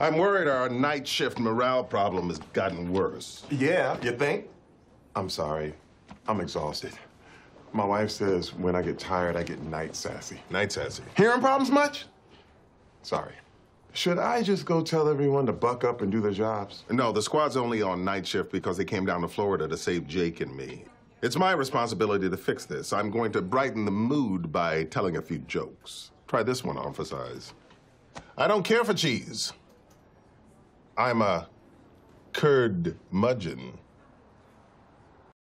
I'm worried our night shift morale problem has gotten worse. Yeah, you think? I'm sorry. I'm exhausted. My wife says when I get tired, I get night sassy. Night sassy. Hearing problems much? Sorry. Should I just go tell everyone to buck up and do their jobs? No, the squad's only on night shift because they came down to Florida to save Jake and me. It's my responsibility to fix this. I'm going to brighten the mood by telling a few jokes. Try this one on for size. I don't care for cheese. I'm a curd mudgeon.